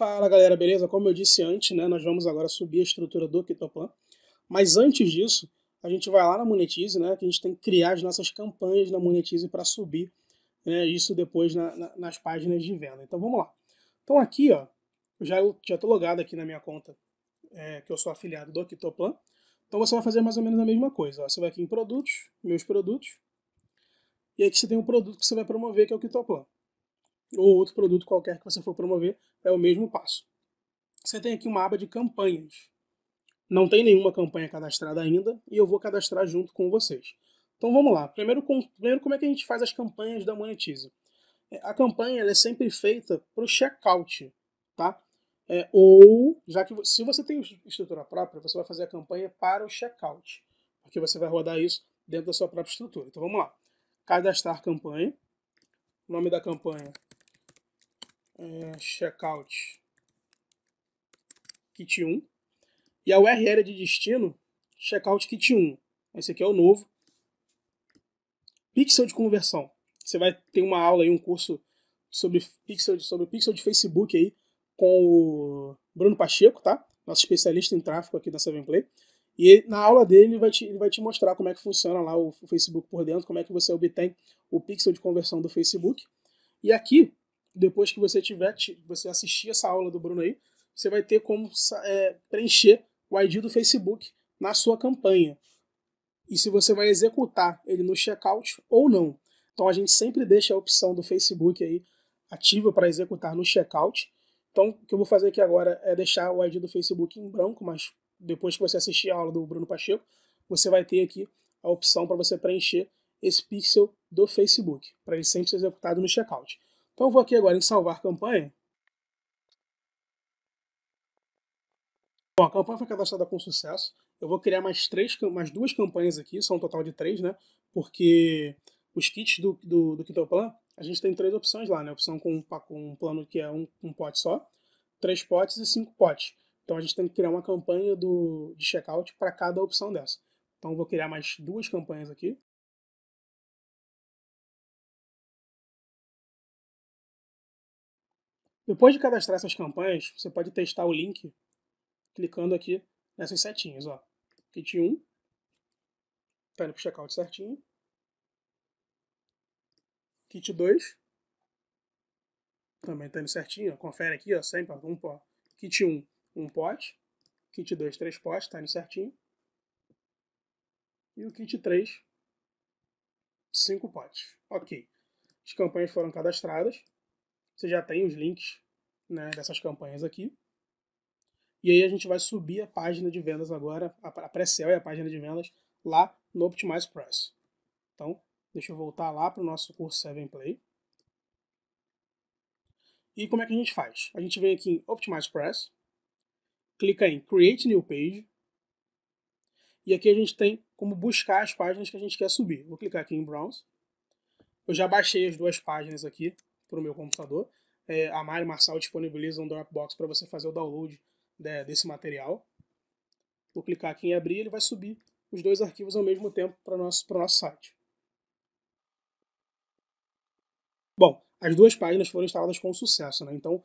Fala galera, beleza? Como eu disse antes, né, nós vamos agora subir a estrutura do Kitoplan. Mas antes disso, a gente vai lá na Monetize, né, que a gente tem que criar as nossas campanhas na Monetize para subir né, isso depois na, na, nas páginas de venda. Então vamos lá. Então aqui, ó, eu já já estou logado aqui na minha conta, é, que eu sou afiliado do Kitoplan. Então você vai fazer mais ou menos a mesma coisa. Ó. Você vai aqui em produtos, meus produtos, e aqui você tem um produto que você vai promover, que é o Kitoplan. Ou outro produto qualquer que você for promover, é o mesmo passo. Você tem aqui uma aba de campanhas. Não tem nenhuma campanha cadastrada ainda e eu vou cadastrar junto com vocês. Então vamos lá. Primeiro, primeiro como é que a gente faz as campanhas da Monetize? É, a campanha é sempre feita para o checkout, tá? É, ou, já que se você tem estrutura própria, você vai fazer a campanha para o checkout, porque você vai rodar isso dentro da sua própria estrutura. Então vamos lá. Cadastrar campanha. O nome da campanha checkout kit 1. E a URL de destino, checkout kit 1. Esse aqui é o novo. Pixel de conversão. Você vai ter uma aula aí, um curso sobre pixel, sobre pixel de Facebook aí, com o Bruno Pacheco, tá? Nosso especialista em tráfego aqui da 7play. E na aula dele ele vai, te, ele vai te mostrar como é que funciona lá o Facebook por dentro, como é que você obtém o pixel de conversão do Facebook. E aqui, depois que você tiver, você assistir essa aula do Bruno aí, você vai ter como é, preencher o ID do Facebook na sua campanha. E se você vai executar ele no checkout ou não. Então a gente sempre deixa a opção do Facebook aí ativa para executar no checkout. Então, o que eu vou fazer aqui agora é deixar o ID do Facebook em branco, mas depois que você assistir a aula do Bruno Pacheco, você vai ter aqui a opção para você preencher esse pixel do Facebook, para ele sempre ser executado no checkout. Então eu vou aqui agora em salvar campanha. Bom, a campanha foi cadastrada com sucesso. Eu vou criar mais três, mais duas campanhas aqui, são um total de três, né? Porque os kits do, do, do Quintoplan, a gente tem três opções lá, né? Opção com, com um plano que é um, um pote só, três potes e cinco potes. Então a gente tem que criar uma campanha do, de checkout para cada opção dessa. Então eu vou criar mais duas campanhas aqui. Depois de cadastrar essas campanhas, você pode testar o link clicando aqui nessas setinhas. Ó. Kit 1, está indo para o checkout certinho. Kit 2, também está indo certinho. Ó. Confere aqui, ó, sempre. Ó, um, ó. Kit 1, um pote. Kit 2, três potes, está indo certinho. E o kit 3, cinco potes. Ok. As campanhas foram cadastradas. Você já tem os links né, dessas campanhas aqui. E aí a gente vai subir a página de vendas agora, a pré-sell e a página de vendas lá no Optimize Press. Então, deixa eu voltar lá para o nosso curso 7 Play. E como é que a gente faz? A gente vem aqui em Optimize Press, clica em Create New Page, e aqui a gente tem como buscar as páginas que a gente quer subir. Vou clicar aqui em Browse. Eu já baixei as duas páginas aqui para o meu computador. É, a Mari Marçal disponibiliza um Dropbox para você fazer o download de, desse material. Vou clicar aqui em abrir ele vai subir os dois arquivos ao mesmo tempo para o nosso, nosso site. Bom, as duas páginas foram instaladas com sucesso, né? Então,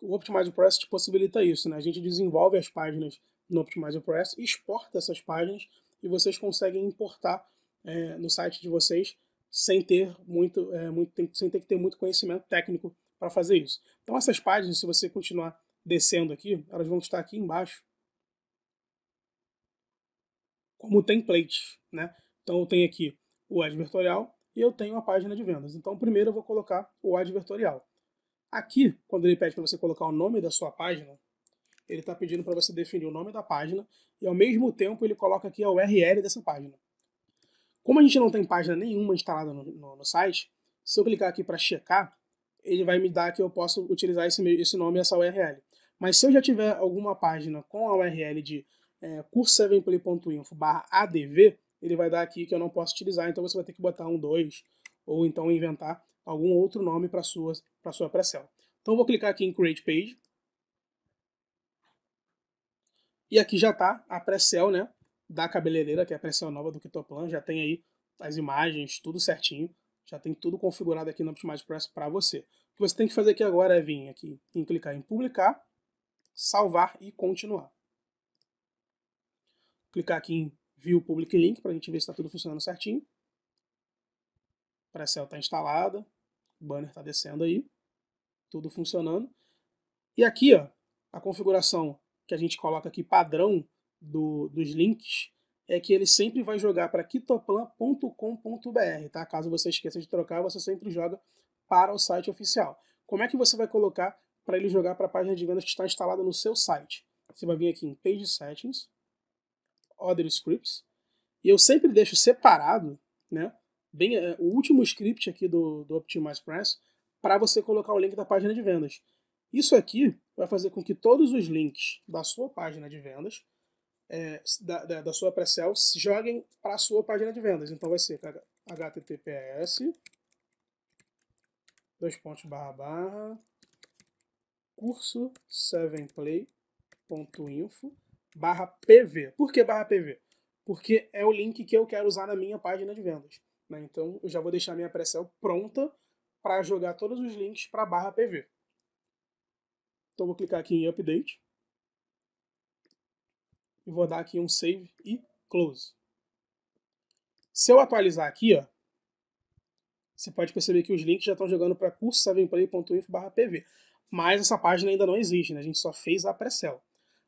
o Optimize Press te possibilita isso, né? A gente desenvolve as páginas no Optimize Press, exporta essas páginas e vocês conseguem importar é, no site de vocês sem ter muito, é, muito sem ter que ter muito conhecimento técnico para fazer isso. Então essas páginas, se você continuar descendo aqui, elas vão estar aqui embaixo como template, né? Então eu tenho aqui o advertorial e eu tenho a página de vendas. Então primeiro eu vou colocar o advertorial. Aqui, quando ele pede para você colocar o nome da sua página, ele está pedindo para você definir o nome da página e ao mesmo tempo ele coloca aqui a URL dessa página. Como a gente não tem página nenhuma instalada no, no, no site, se eu clicar aqui para checar, ele vai me dar que eu posso utilizar esse, esse nome e essa URL. Mas se eu já tiver alguma página com a URL de é, curso7play.info barra adv, ele vai dar aqui que eu não posso utilizar, então você vai ter que botar um 2 ou então inventar algum outro nome para sua para sua pré-sell. Então vou clicar aqui em Create Page. E aqui já está a pré-sell, né, da cabeleireira, que é a pré-sell nova do Kitoplan, já tem aí as imagens, tudo certinho. Já tem tudo configurado aqui no Optimize Press para você. O que você tem que fazer aqui agora é vir aqui e clicar em publicar salvar e continuar. Clicar aqui em View Public Link para a gente ver se está tudo funcionando certinho. A Precel está instalada, o banner está descendo aí, tudo funcionando. E aqui, ó, a configuração que a gente coloca aqui padrão do, dos links é que ele sempre vai jogar para kitoplan.com.br, tá? Caso você esqueça de trocar, você sempre joga para o site oficial. Como é que você vai colocar para ele jogar para a página de vendas que está instalada no seu site? Você vai vir aqui em Page Settings, Other Scripts, e eu sempre deixo separado, né, bem, é, o último script aqui do, do Optimize Press para você colocar o link da página de vendas. Isso aqui vai fazer com que todos os links da sua página de vendas é, da, da, da, sua pré-sell joguem para a sua página de vendas. Então vai ser https dois pontos barra barra curso 7play.info barra pv. Por que barra pv? Porque é o link que eu quero usar na minha página de vendas. Né? Então eu já vou deixar minha pré-sell pronta para jogar todos os links para barra pv. Então vou clicar aqui em update e vou dar aqui um save e close. Se eu atualizar aqui, ó, você pode perceber que os links já estão jogando para curso7play.info/pv. Mas essa página ainda não existe, né? a gente só fez a pré-sell.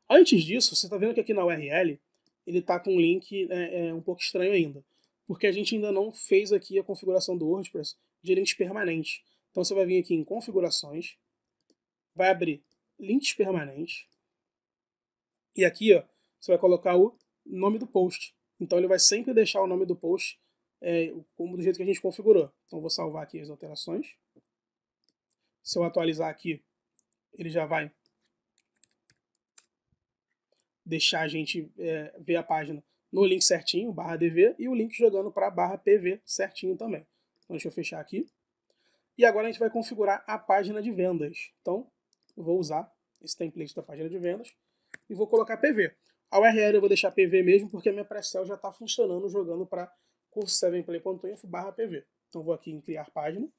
Antes disso, você está vendo que aqui na URL ele está com um link é, é, um pouco estranho ainda, porque a gente ainda não fez aqui a configuração do WordPress de links permanentes. Então você vai vir aqui em configurações, vai abrir links permanentes, e aqui ó, você vai colocar o nome do post. Então ele vai sempre deixar o nome do post é, como do jeito que a gente configurou. Então vou salvar aqui as alterações. Se eu atualizar aqui, ele já vai deixar a gente é, ver a página no link certinho, barra DV, e o link jogando para barra PV certinho também. Então deixa eu fechar aqui. E agora a gente vai configurar a página de vendas. Então, eu vou usar esse template da página de vendas e vou colocar PV. A URL eu vou deixar PV mesmo, porque a minha pré-sell já está funcionando jogando para curso7play.info barra PV. Então vou aqui em criar página.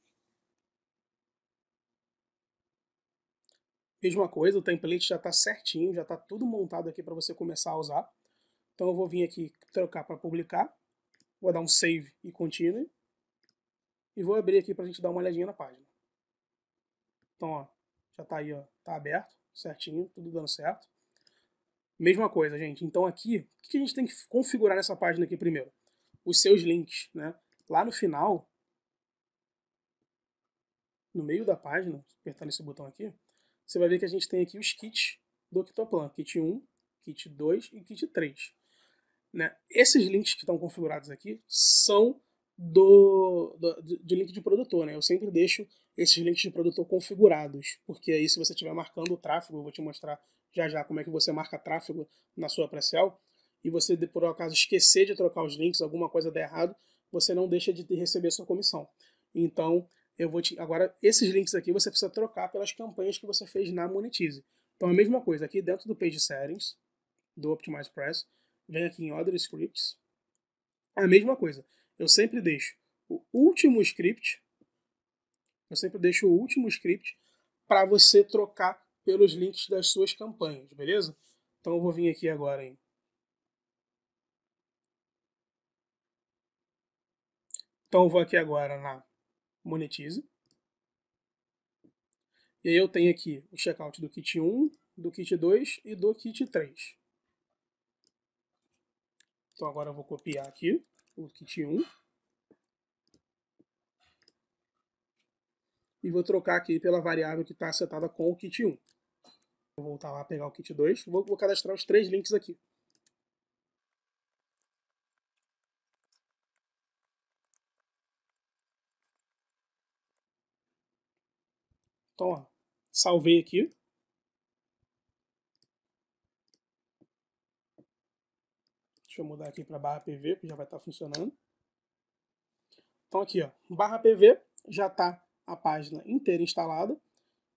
Mesma coisa, o template já está certinho, já está tudo montado aqui para você começar a usar. Então eu vou vir aqui trocar para publicar, vou dar um save e continue, e vou abrir aqui para a gente dar uma olhadinha na página. Então ó, já está aí, ó, tá aberto, certinho, tudo dando certo. Mesma coisa, gente. Então aqui, o que a gente tem que configurar nessa página aqui primeiro? Os seus links, né? Lá no final, no meio da página, apertar nesse botão aqui, você vai ver que a gente tem aqui os kits do Octoplan, kit 1, kit 2 e kit 3. Né? Esses links que estão configurados aqui são do, do, de link de produtor. Né? Eu sempre deixo esses links de produtor configurados, porque aí se você estiver marcando o tráfego, eu vou te mostrar já já como é que você marca tráfego na sua pré-sell, e você por acaso esquecer de trocar os links, alguma coisa der errado, você não deixa de receber sua comissão. Então, eu vou te agora esses links aqui você precisa trocar pelas campanhas que você fez na Monetize. Então, a mesma coisa aqui dentro do Page Settings do Optimize Press, vem aqui em Other Scripts. A mesma coisa. Eu sempre deixo o último script, eu sempre deixo o último script para você trocar pelos links das suas campanhas, beleza? Então eu vou vir aqui agora em Então eu vou aqui agora na Monetize. E aí eu tenho aqui o checkout do kit 1, do kit 2 e do kit 3. Então agora eu vou copiar aqui o kit 1. E vou trocar aqui pela variável que está setada com o kit 1. Vou voltar lá pegar o kit 2. Vou, vou cadastrar os três links aqui. Então, ó, salvei aqui. Deixa eu mudar aqui para barra PV, que já vai estar tá funcionando. Então aqui, ó, barra PV já está a página inteira instalada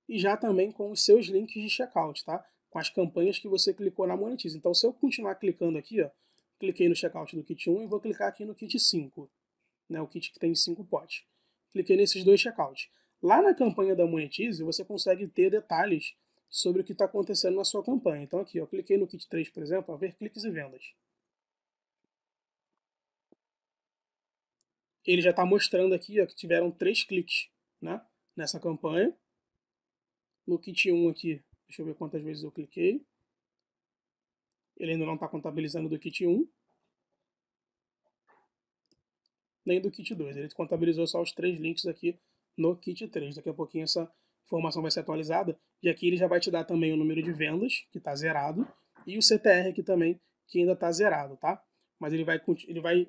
e já também com os seus links de checkout, tá? Com as campanhas que você clicou na Monetize. Então, se eu continuar clicando aqui, ó, cliquei no checkout do kit 1 e vou clicar aqui no kit 5, né, o kit que tem 5 potes. Cliquei nesses dois checkouts. Lá na campanha da Monetize, você consegue ter detalhes sobre o que está acontecendo na sua campanha. Então aqui, eu cliquei no kit 3, por exemplo, a ver cliques e vendas. Ele já está mostrando aqui ó, que tiveram três cliques né, nessa campanha. No kit 1 aqui, deixa eu ver quantas vezes eu cliquei. Ele ainda não está contabilizando do kit 1 nem do kit 2. Ele contabilizou só os três links aqui no kit 3. Daqui a pouquinho essa informação vai ser atualizada. E aqui ele já vai te dar também o número de vendas, que está zerado, e o CTR aqui também, que ainda está zerado, tá? Mas ele vai, ele vai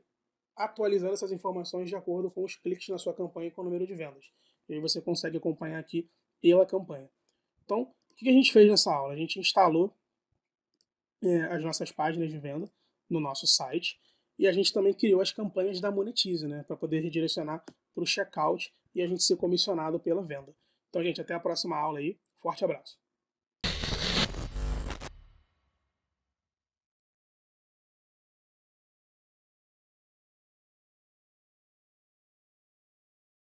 atualizando essas informações de acordo com os cliques na sua campanha com o número de vendas. E aí você consegue acompanhar aqui pela campanha. Então, o que a gente fez nessa aula? A gente instalou é, as nossas páginas de venda no nosso site e a gente também criou as campanhas da Monetize, né, para poder redirecionar para o checkout e a gente ser comissionado pela venda. Então, gente, até a próxima aula aí. Forte abraço.